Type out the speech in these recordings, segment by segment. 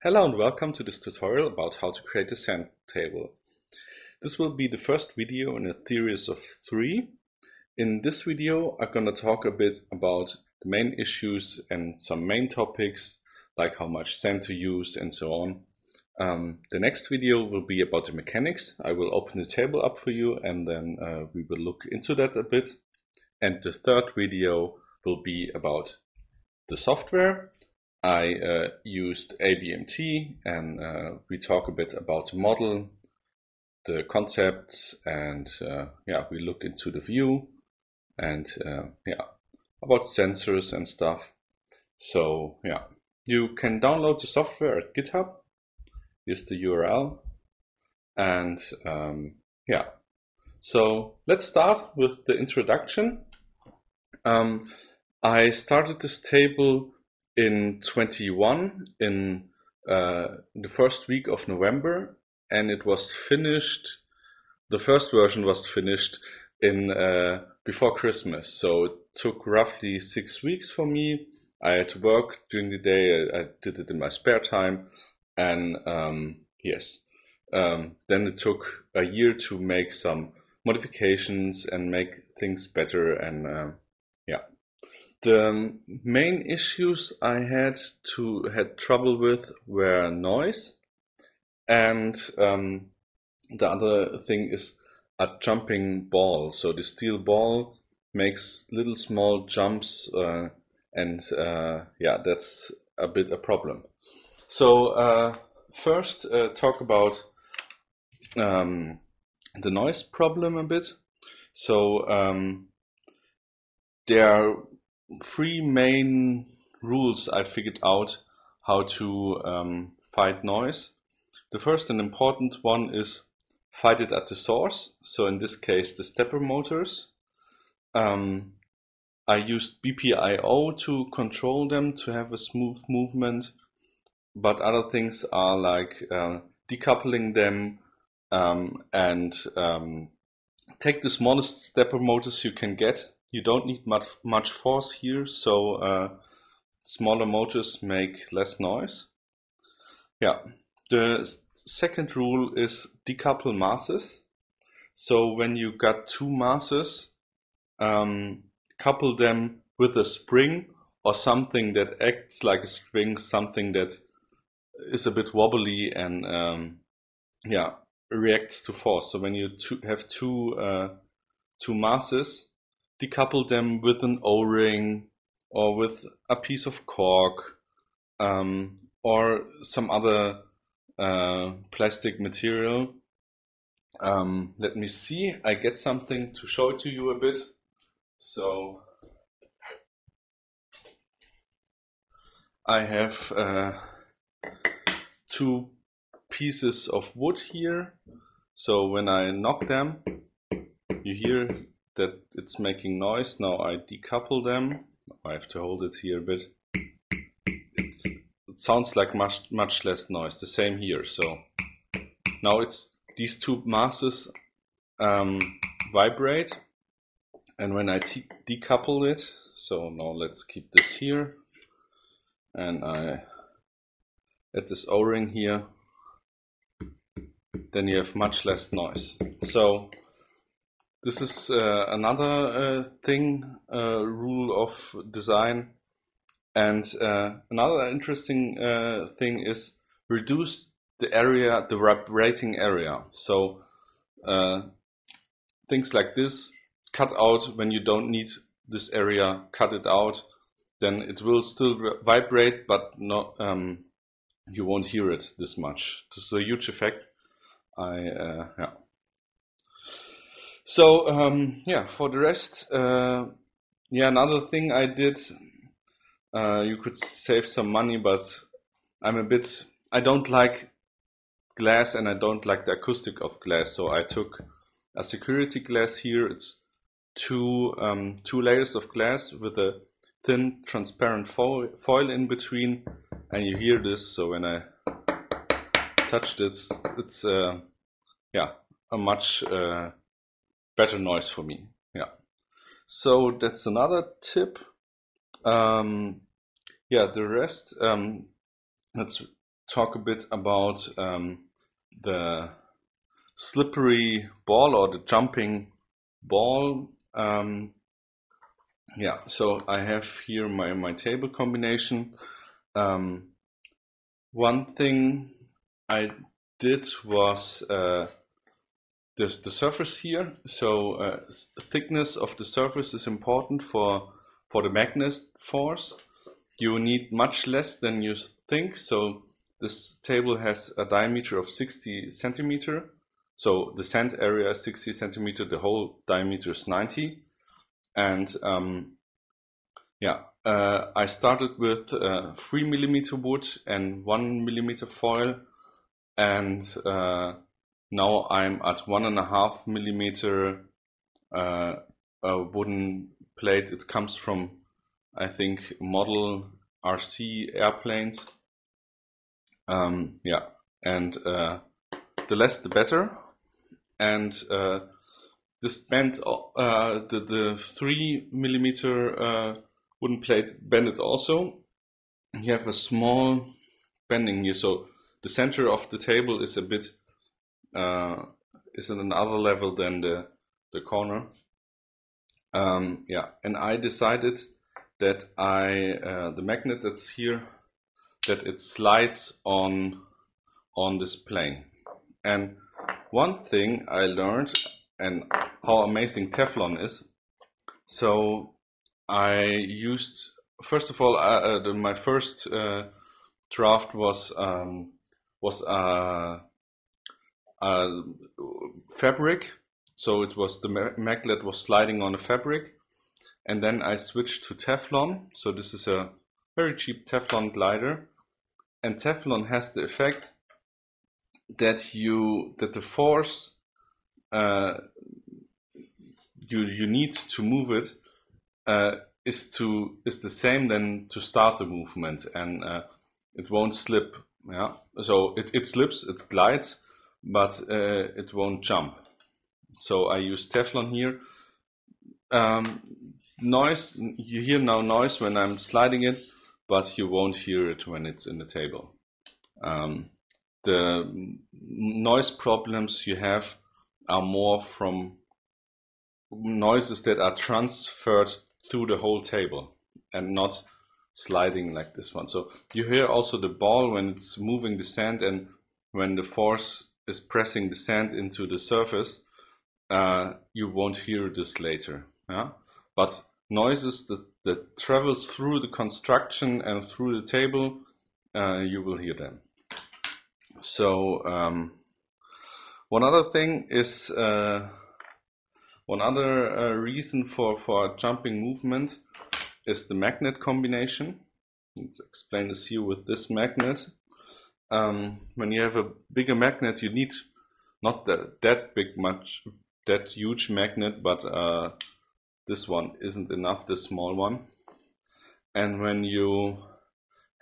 Hello and welcome to this tutorial about how to create a sand table. This will be the first video in a series of three. In this video I'm going to talk a bit about the main issues and some main topics like how much sand to use and so on. Um, the next video will be about the mechanics. I will open the table up for you and then uh, we will look into that a bit. And the third video will be about the software I uh, used ABMT and uh, we talk a bit about the model, the concepts, and uh, yeah, we look into the view and uh, yeah, about sensors and stuff. So yeah, you can download the software at GitHub. Here's the URL, and um, yeah. So let's start with the introduction. Um, I started this table in 21 in uh, the first week of November, and it was finished. The first version was finished in uh, before Christmas, so it took roughly six weeks for me. I had to work during the day. I, I did it in my spare time, and um, yes, um, then it took a year to make some modifications and make things better. And uh, yeah, the main issues I had to had trouble with were noise, and um, the other thing is a jumping ball. So the steel ball makes little small jumps, uh, and uh, yeah, that's a bit a problem. So uh, first, uh, talk about um, the noise problem a bit. So um, there three main rules I figured out how to um, fight noise. The first and important one is fight it at the source. So in this case, the stepper motors. Um, I used BPIO to control them to have a smooth movement, but other things are like uh, decoupling them um, and um, take the smallest stepper motors you can get you don't need much much force here, so uh, smaller motors make less noise. Yeah. The second rule is decouple masses. So when you got two masses, um, couple them with a spring or something that acts like a spring, something that is a bit wobbly and um, yeah reacts to force. So when you two, have two uh, two masses, decouple them with an O-ring or with a piece of cork um, or some other uh, plastic material. Um, let me see, I get something to show to you a bit. So I have uh, two pieces of wood here. So when I knock them, you hear that it's making noise. Now I decouple them. I have to hold it here a bit. It's, it sounds like much much less noise. The same here. So now it's these two masses um, vibrate, and when I decouple it, so now let's keep this here, and I add this O-ring here. Then you have much less noise. So this is uh, another uh, thing, uh, rule of design. And uh, another interesting uh, thing is reduce the area, the vibrating area. So uh, things like this, cut out when you don't need this area, cut it out. Then it will still vibrate, but not um, you won't hear it this much. This is a huge effect. I yeah. So um, yeah, for the rest, uh, yeah, another thing I did, uh, you could save some money, but I'm a bit, I don't like glass and I don't like the acoustic of glass. So I took a security glass here. It's two um, two layers of glass with a thin transparent foil, in between, and you hear this. So when I touch this, it's uh, yeah a much uh, better noise for me. Yeah. So that's another tip. Um, yeah, the rest, um, let's talk a bit about um, the slippery ball or the jumping ball. Um, yeah, so I have here my, my table combination. Um, one thing I did was uh, this, the surface here. So uh, thickness of the surface is important for, for the magnet force. You need much less than you think. So this table has a diameter of 60 centimeter. So the sand area is 60 centimeter, the whole diameter is 90. And um, yeah, uh, I started with uh, three millimeter wood and one millimeter foil. And uh, now I'm at one and a half millimeter uh, wooden plate. It comes from, I think, model RC airplanes. Um, yeah, and uh, the less the better. And uh, this bent, uh, the, the three millimeter uh, wooden plate bended also. You have a small bending here, so the center of the table is a bit uh, is at another level than the the corner. Um, yeah, and I decided that I uh, the magnet that's here that it slides on on this plane. And one thing I learned and how amazing Teflon is. So I used first of all uh, uh, the, my first uh, draft was um, was uh, fabric. So it was the magnet was sliding on a fabric, and then I switched to Teflon. So this is a very cheap Teflon glider, and Teflon has the effect that you that the force uh, you you need to move it uh, is to is the same than to start the movement, and uh, it won't slip. Yeah, so it, it slips, it glides, but uh, it won't jump. So I use Teflon here. Um, noise you hear now noise when I'm sliding it, but you won't hear it when it's in the table. Um, the noise problems you have are more from noises that are transferred through the whole table and not sliding like this one. So you hear also the ball when it's moving the sand and when the force is pressing the sand into the surface, uh, you won't hear this later. Yeah? But noises that, that travels through the construction and through the table, uh, you will hear them. So um, one other thing is uh, one other uh, reason for for jumping movement is the magnet combination. Let's explain this here with this magnet. Um, when you have a bigger magnet, you need not that, that big much that huge magnet, but uh, this one isn't enough, this small one. And when you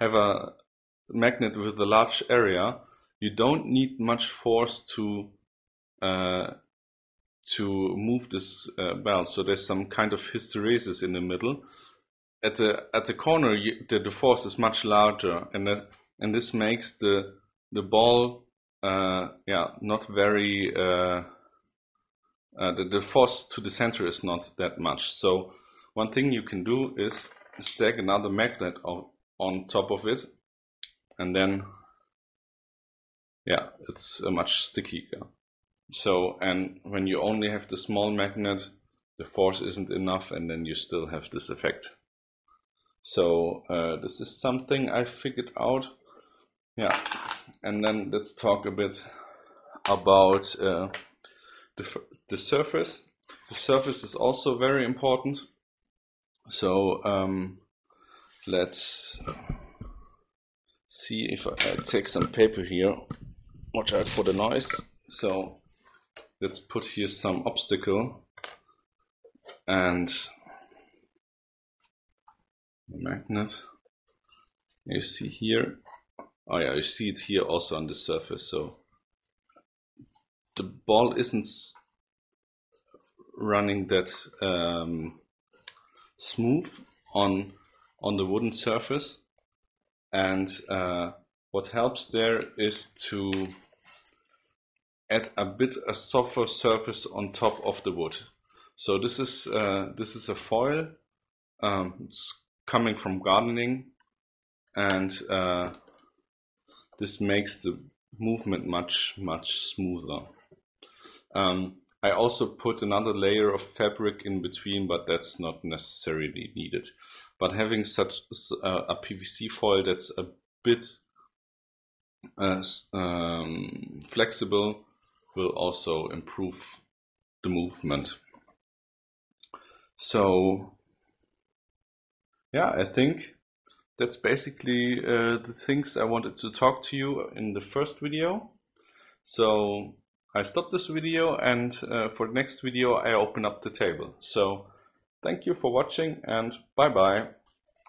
have a magnet with a large area, you don't need much force to uh, to move this uh, belt. So there's some kind of hysteresis in the middle. At the at the corner, you, the, the force is much larger, and that and this makes the the ball uh, yeah not very uh, uh, the, the force to the center is not that much. So one thing you can do is stack another magnet on, on top of it, and then yeah, it's a much stickier. So, and when you only have the small magnet, the force isn't enough and then you still have this effect. So uh, this is something I figured out. Yeah, and then let's talk a bit about uh, the, the surface. The surface is also very important. So um, let's see if I, I take some paper here watch out for the noise. So let's put here some obstacle and the magnet. You see here, oh yeah, you see it here also on the surface. So the ball isn't running that um, smooth on on the wooden surface, and uh, what helps there is to add a bit a softer surface on top of the wood. So this is uh, this is a foil um, it's coming from gardening, and uh, this makes the movement much much smoother. Um, I also put another layer of fabric in between, but that's not necessarily needed. But having such uh, a PVC foil that's a bit uh, um, flexible will also improve the movement. So yeah, I think that's basically uh, the things I wanted to talk to you in the first video. So I stop this video and uh, for the next video I open up the table. So thank you for watching and bye bye.